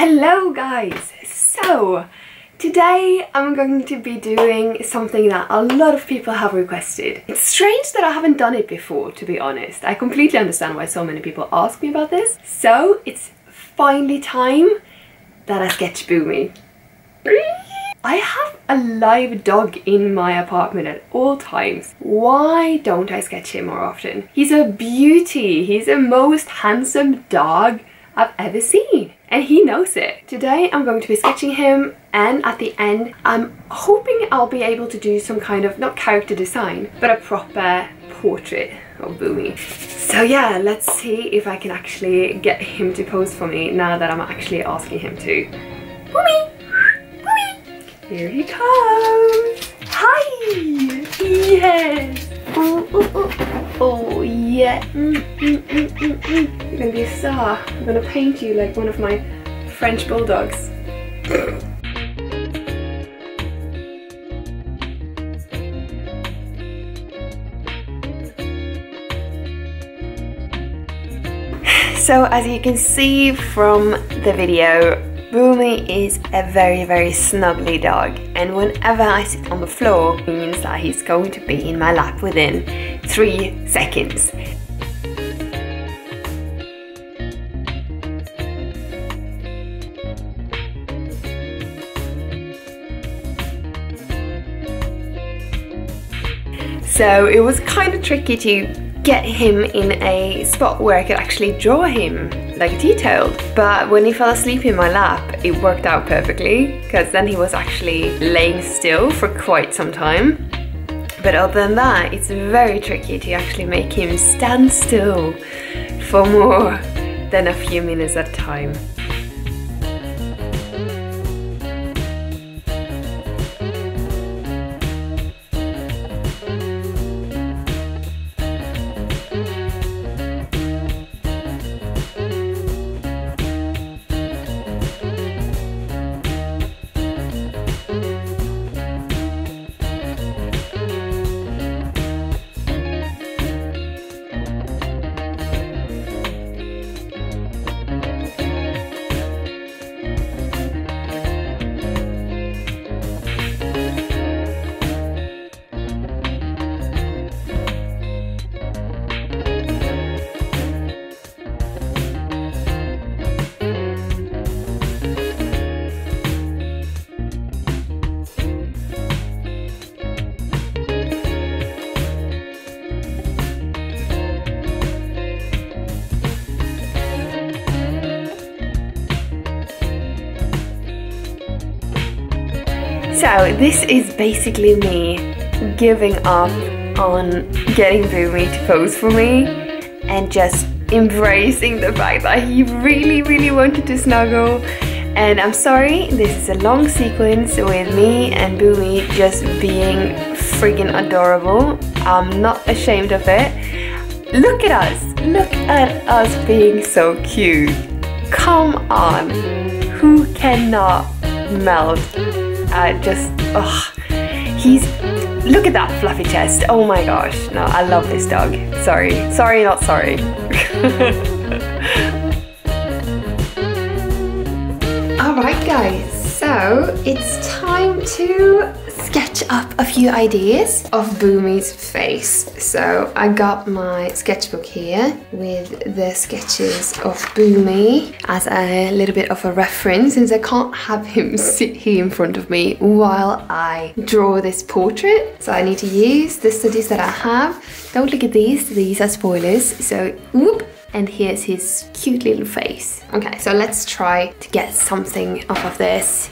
Hello guys! So, today I'm going to be doing something that a lot of people have requested. It's strange that I haven't done it before, to be honest. I completely understand why so many people ask me about this. So, it's finally time that I sketch Bhoomi. I have a live dog in my apartment at all times. Why don't I sketch him more often? He's a beauty. He's the most handsome dog I've ever seen and he knows it. Today I'm going to be sketching him and at the end I'm hoping I'll be able to do some kind of, not character design, but a proper portrait of Bhoomi. So yeah, let's see if I can actually get him to pose for me now that I'm actually asking him to. Bhoomi! Bhoomi! Here he comes! Hi! Yes! Oh, oh, oh, oh yeah. Mm, mm, mm, mm, mm. You're gonna be a star. I'm gonna paint you like one of my French bulldogs. So as you can see from the video, Bhoomi is a very very snuggly dog and whenever I sit on the floor means that he's going to be in my lap within 3 seconds. So it was kind of tricky to get him in a spot where I could actually draw him like detailed. But when he fell asleep in my lap, it worked out perfectly because then he was actually laying still for quite some time. But other than that, it's very tricky to actually make him stand still for more than a few minutes at a time. So this is basically me giving up on getting Bhoomi to pose for me and just embracing the fact that he really really wanted to snuggle. And I'm sorry this is a long sequence with me and Bhoomi just being freaking adorable. I'm not ashamed of it. Look at us. Look at us being so cute. Come on. Who cannot melt uh, just, oh, he's, look at that fluffy chest. Oh my gosh. No, I love this dog. Sorry. Sorry, not sorry. Alright guys, so it's time to sketch up a few ideas of Bhoomi's face. So I got my sketchbook here with the sketches of Bhoomi as a little bit of a reference since I can't have him sit here in front of me while I draw this portrait. So I need to use the studies that I have. Don't look at these, these are spoilers. So whoop, and here's his cute little face. Okay, so let's try to get something off of this.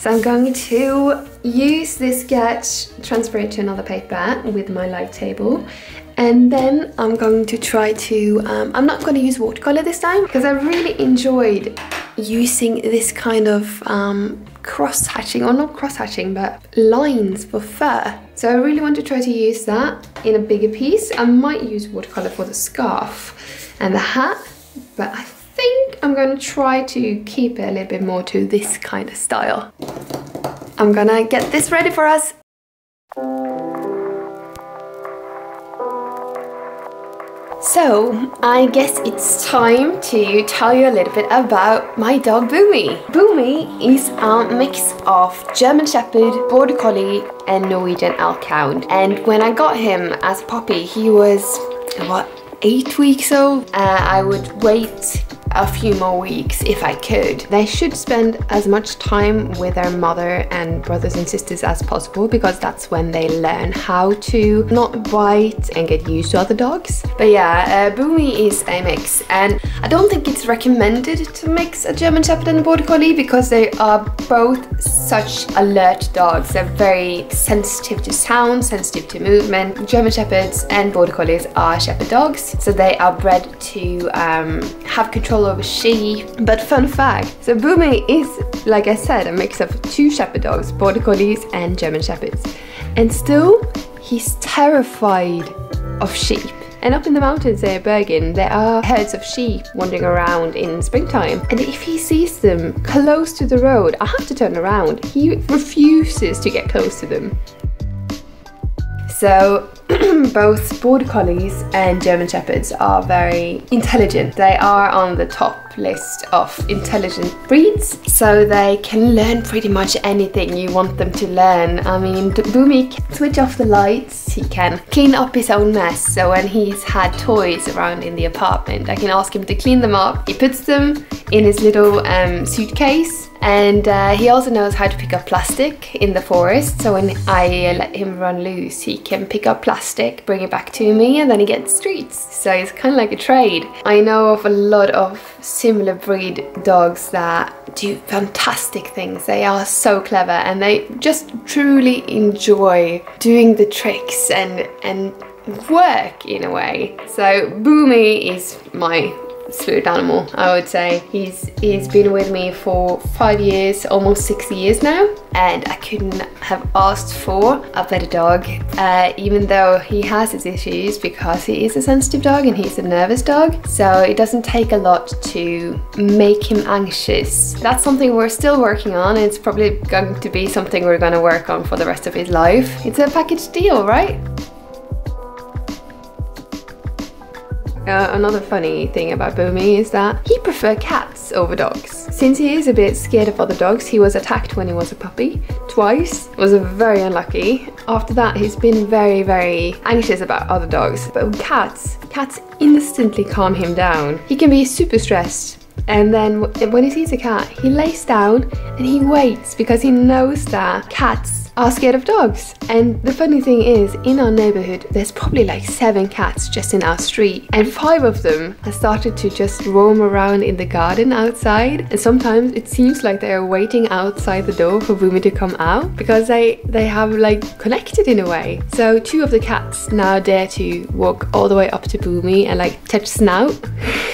So I'm going to use this sketch, transfer it to another paper with my light table and then I'm going to try to, um, I'm not going to use watercolor this time because I really enjoyed using this kind of um, cross-hatching, or not cross-hatching, but lines for fur. So I really want to try to use that in a bigger piece. I might use watercolor for the scarf and the hat, but I think I'm going to try to keep it a little bit more to this kind of style. I'm gonna get this ready for us. So, I guess it's time to tell you a little bit about my dog Bhoomi. Bhoomi is a mix of German Shepherd, Border Collie and Norwegian Elk Hound. And when I got him as a puppy, he was, what, eight weeks old? Uh, I would wait a few more weeks if I could. They should spend as much time with their mother and brothers and sisters as possible because that's when they learn how to not bite and get used to other dogs. But yeah, uh, Bhoomi is a mix and I don't think it's recommended to mix a German Shepherd and a Border Collie because they are both such alert dogs. They're very sensitive to sound, sensitive to movement. German Shepherds and Border Collies are Shepherd dogs, so they are bred to um, have control all over. But fun fact, so Bhoomi is, like I said, a mix of two shepherd dogs, border collies and German shepherds. And still, he's terrified of sheep. And up in the mountains there, Bergen, there are herds of sheep wandering around in springtime. And if he sees them close to the road, I have to turn around. He refuses to get close to them. So both Border Collies and German Shepherds are very intelligent. They are on the top list of intelligent breeds, so they can learn pretty much anything you want them to learn. I mean, Bhoomi can switch off the lights, he can clean up his own mess, so when he's had toys around in the apartment, I can ask him to clean them up. He puts them in his little um, suitcase and uh, he also knows how to pick up plastic in the forest so when I let him run loose he can pick up plastic bring it back to me and then he gets treats so it's kind of like a trade. I know of a lot of similar breed dogs that do fantastic things. They are so clever and they just truly enjoy doing the tricks and and work in a way. So Bhoomi is my spirit animal, I would say. He's he's been with me for five years, almost six years now, and I couldn't have asked for a better dog, uh, even though he has his issues because he is a sensitive dog and he's a nervous dog. So it doesn't take a lot to make him anxious. That's something we're still working on. It's probably going to be something we're going to work on for the rest of his life. It's a package deal, right? Uh, another funny thing about Bhoomi is that he prefers cats over dogs. Since he is a bit scared of other dogs, he was attacked when he was a puppy twice, was very unlucky. After that, he's been very, very anxious about other dogs. But with cats, cats instantly calm him down. He can be super stressed and then when he sees a cat, he lays down and he waits because he knows that cats are scared of dogs. And the funny thing is, in our neighborhood, there's probably like seven cats just in our street. And five of them have started to just roam around in the garden outside. And sometimes it seems like they are waiting outside the door for Bhoomi to come out because they, they have like connected in a way. So two of the cats now dare to walk all the way up to Bhoomi and like touch snout.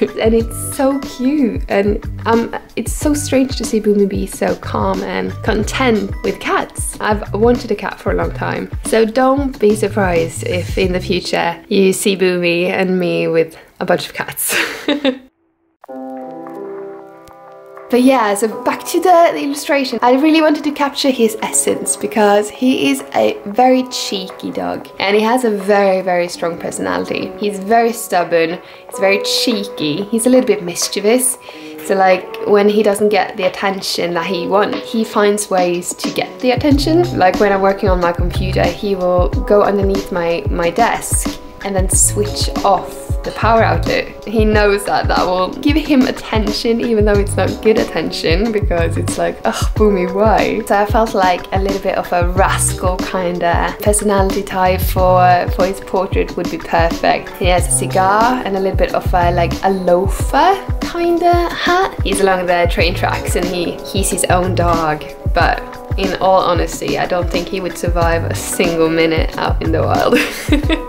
and it's so cute and um, it's so strange to see Bhoomi be so calm and content with cats. I've wanted a cat for a long time so don't be surprised if in the future you see Bhoomi and me with a bunch of cats. But yeah, so back to the, the, illustration. I really wanted to capture his essence because he is a very cheeky dog and he has a very, very strong personality. He's very stubborn, he's very cheeky, he's a little bit mischievous. So like when he doesn't get the attention that he wants, he finds ways to get the attention. Like when I'm working on my computer, he will go underneath my, my desk and then switch off the power outlet. He knows that that will give him attention even though it's not good attention because it's like, ugh, Bhoomi, why? So I felt like a little bit of a rascal kind of personality type for, for his portrait would be perfect. He has a cigar and a little bit of a, like a loafer kind of hat. He's along the train tracks and he, he's his own dog but in all honesty, I don't think he would survive a single minute out in the wild.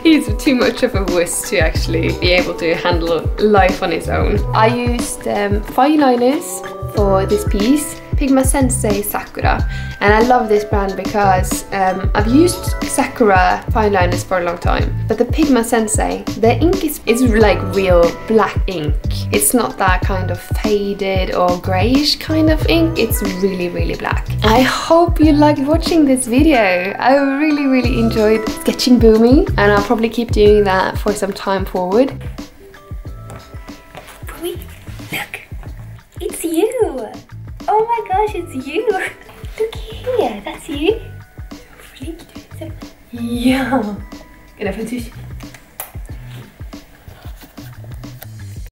He's too much of a wuss to actually be able to handle life on his own. I used um, fine liners for this piece Pigma Sensei Sakura. And I love this brand because um, I've used Sakura fine liners for a long time. But the Pigma Sensei, the ink is, is like real black ink. It's not that kind of faded or greyish kind of ink. It's really, really black. I hope you liked watching this video. I really, really enjoyed sketching Bhoomi. And I'll probably keep doing that for some time forward. Bhoomi, look. It's you. Oh my gosh, it's you. Look here, that's you. Ja. Kan even tussen?